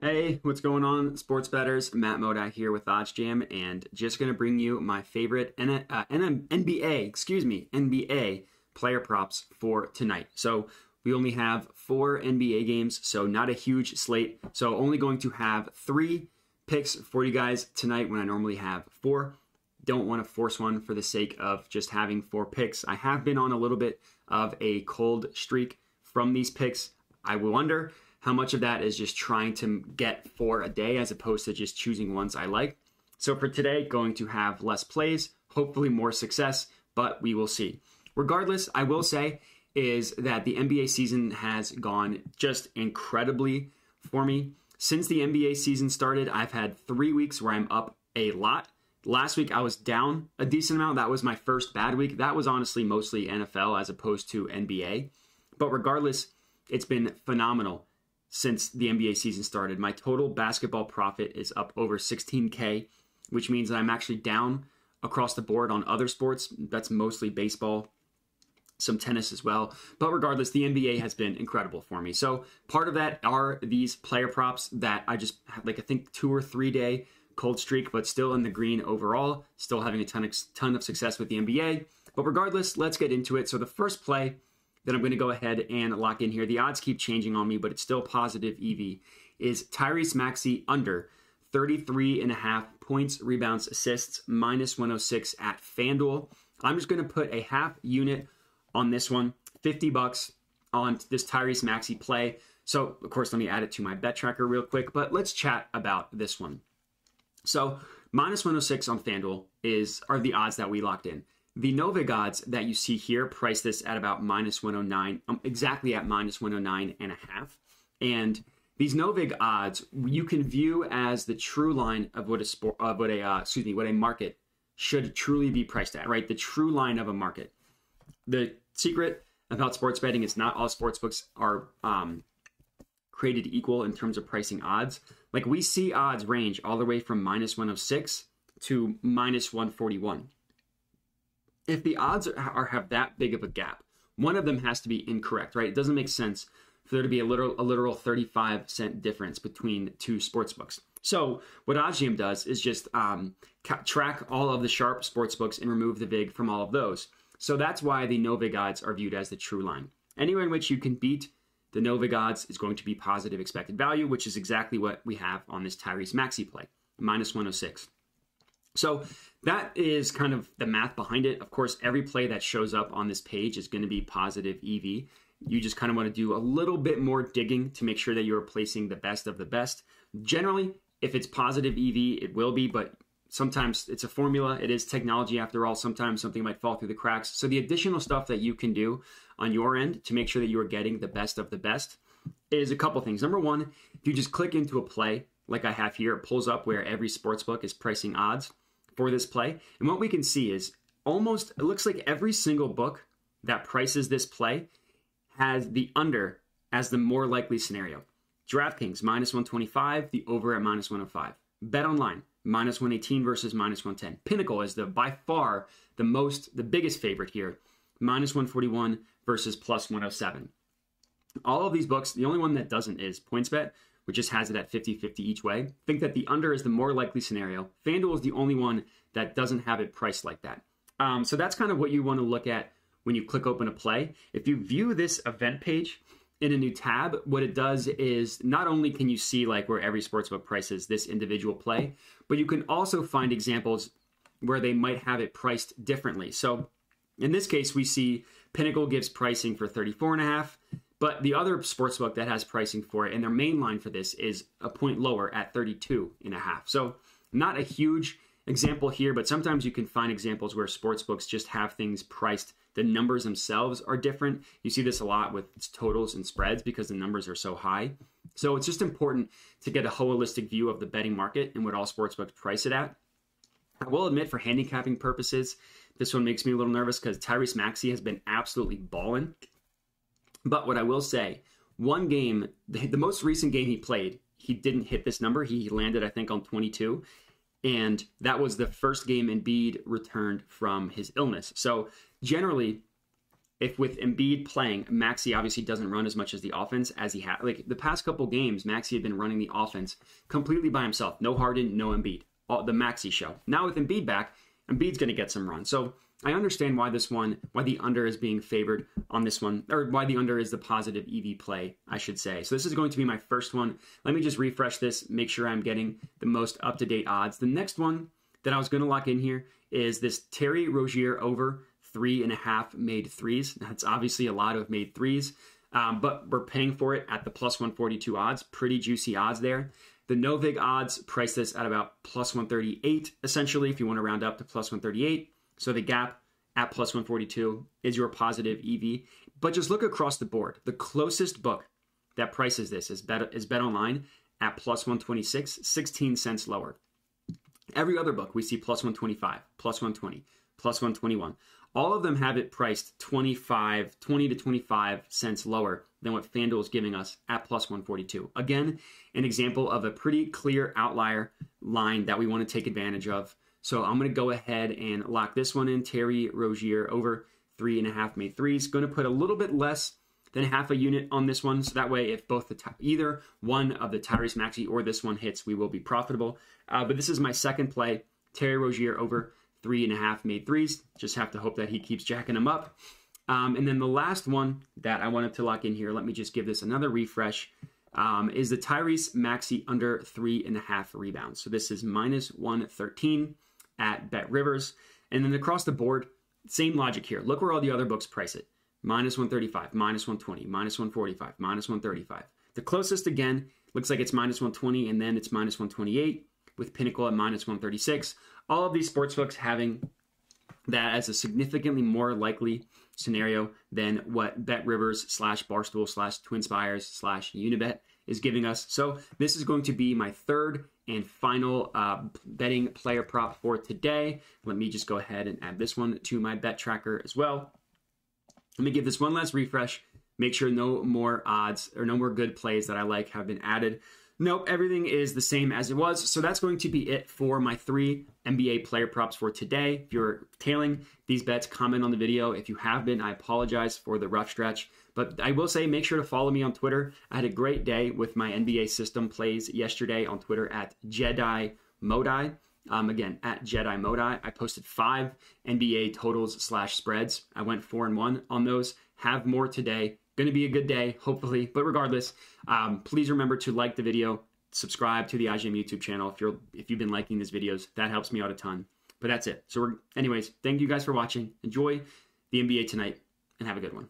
Hey, what's going on, sports betters? Matt Modak here with OddsJam, and just going to bring you my favorite N- uh, N- NBA, excuse me, NBA player props for tonight. So we only have four NBA games, so not a huge slate. So only going to have three picks for you guys tonight when I normally have four. Don't want to force one for the sake of just having four picks. I have been on a little bit of a cold streak from these picks. I wonder how much of that is just trying to get four a day as opposed to just choosing ones I like. So for today, going to have less plays, hopefully more success, but we will see. Regardless, I will say is that the NBA season has gone just incredibly for me. Since the NBA season started, I've had three weeks where I'm up a lot. Last week I was down a decent amount. That was my first bad week. That was honestly mostly NFL as opposed to NBA. But regardless, it's been phenomenal since the NBA season started. My total basketball profit is up over 16K, which means that I'm actually down across the board on other sports. That's mostly baseball, some tennis as well. But regardless, the NBA has been incredible for me. So part of that are these player props that I just have like I think two or three day cold streak, but still in the green overall, still having a ton of, ton of success with the NBA. But regardless, let's get into it. So the first play that I'm going to go ahead and lock in here. The odds keep changing on me, but it's still positive EV. Is Tyrese Maxey under 33 and a half points, rebounds, assists, minus 106 at FanDuel. I'm just going to put a half unit on this one, 50 bucks on this Tyrese Maxey play. So, of course, let me add it to my bet tracker real quick, but let's chat about this one. So, minus 106 on FanDuel is are the odds that we locked in. The Novig odds that you see here price this at about minus 109, um, exactly at minus 109 and a half. And these Novig odds you can view as the true line of what a sport, uh, what a uh, excuse me, what a market should truly be priced at, right? The true line of a market. The secret about sports betting is not all sports books are um, created equal in terms of pricing odds. Like we see odds range all the way from minus 106 to minus 141 if the odds are, are, have that big of a gap, one of them has to be incorrect, right? It doesn't make sense for there to be a literal a literal 35 cent difference between two sports books. So what OddsJam does is just um, ca- track all of the sharp sports books and remove the vig from all of those. So that's why the no vig odds are viewed as the true line. Anywhere in which you can beat the no vig odds is going to be positive expected value, which is exactly what we have on this Tyrese Maxey play, minus 106. So that is kind of the math behind it. Of course, every play that shows up on this page is going to be positive EV. You just kind of want to do a little bit more digging to make sure that you're placing the best of the best. Generally, if it's positive EV, it will be, but sometimes it's a formula. It is technology after all. Sometimes something might fall through the cracks. So the additional stuff that you can do on your end to make sure that you are getting the best of the best is a couple things. Number one, if you just click into a play like I have here, it pulls up where every sports book is pricing odds for this play. And what we can see is almost, it looks like every single book that prices this play has the under as the more likely scenario. DraftKings minus 125, the over at minus 105. Bet online minus 118 versus minus 110. Pinnacle is the by far the most, the biggest favorite here, minus 141 versus plus 107. All of these books, the only one that doesn't is PointsBet, which just has it at 50 50 each way. Think that the under is the more likely scenario. FanDuel is the only one that doesn't have it priced like that. Um, so that's kind of what you want to look at when you click open a play. If you view this event page in a new tab, what it does is not only can you see like where every sportsbook prices this individual play, but you can also find examples where they might have it priced differently. So in this case, we see Pinnacle gives pricing for 34 and a half. But the other sportsbook that has pricing for it, and their main line for this is a point lower at 32 and a half. So not a huge example here, but sometimes you can find examples where sportsbooks just have things priced. The numbers themselves are different. You see this a lot with totals and spreads because the numbers are so high. So it's just important to get a holistic view of the betting market and what all sportsbooks price it at. I will admit, for handicapping purposes, this one makes me a little nervous because Tyrese Maxey has been absolutely balling but what I will say, one game, the, the most recent game he played, he didn't hit this number. He landed, I think, on 22. And that was the first game Embiid returned from his illness. So generally, if with Embiid playing, Maxey obviously doesn't run as much as the offense as he had. Like the past couple games, Maxey had been running the offense completely by himself. No Harden, no Embiid. All, the Maxey show. Now with Embiid back, Embiid's going to get some run. So I understand why this one, why the under is being favored on this one, or why the under is the positive EV play, I should say. So this is going to be my first one. Let me just refresh this, make sure I'm getting the most up to date odds. The next one that I was going to lock in here is this Terry Rozier over three and a half made threes. That's obviously a lot of made threes, um, but we're paying for it at the plus 142 odds. Pretty juicy odds there. The Novig odds price this at about plus 138, essentially, if you want to round up to plus 138. So the gap at plus 142 is your positive EV. But just look across the board. The closest book that prices this is Bet, is Bet Online at plus 126, 16 cents lower. Every other book we see plus 125, plus 120, plus 121. All of them have it priced 25, 20 to 25 cents lower than what FanDuel is giving us at plus 142. Again, an example of a pretty clear outlier line that we want to take advantage of. So I'm going to go ahead and lock this one in. Terry Rozier over three and a half made threes. Going to put a little bit less than half a unit on this one. So that way, if both the either one of the Tyrese Maxey or this one hits, we will be profitable. Uh, but this is my second play. Terry Rozier over three and a half made threes. Just have to hope that he keeps jacking them up. Um, and then the last one that I wanted to lock in here, let me just give this another refresh, um, is the Tyrese Maxey under three and a half rebounds. So this is minus 113 at Bet Rivers. And then across the board, same logic here. Look where all the other books price it minus 135, minus 120, minus 145, minus 135. The closest again looks like it's minus 120 and then it's minus 128 with Pinnacle at minus 136. All of these sportsbooks having that as a significantly more likely scenario than what Bet Rivers slash Barstool slash Twinspires slash Unibet is giving us. So this is going to be my third and final uh, betting player prop for today. Let me just go ahead and add this one to my bet tracker as well. Let me give this one last refresh. Make sure no more odds or no more good plays that I like have been added. Nope, everything is the same as it was. So that's going to be it for my three NBA player props for today. If you're tailing these bets, comment on the video. If you have been, I apologize for the rough stretch. But I will say, make sure to follow me on Twitter. I had a great day with my NBA system plays yesterday on Twitter at Jedi Modi. Um, again, at Jedi Modi. I posted five NBA totals slash spreads. I went four and one on those. Have more today going to be a good day, hopefully. But regardless, um, please remember to like the video, subscribe to the IGM YouTube channel if you're if you've been liking these videos. That helps me out a ton. But that's it. So, anyways, thank you guys for watching. Enjoy the NBA tonight, and have a good one.